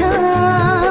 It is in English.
ना